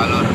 valor.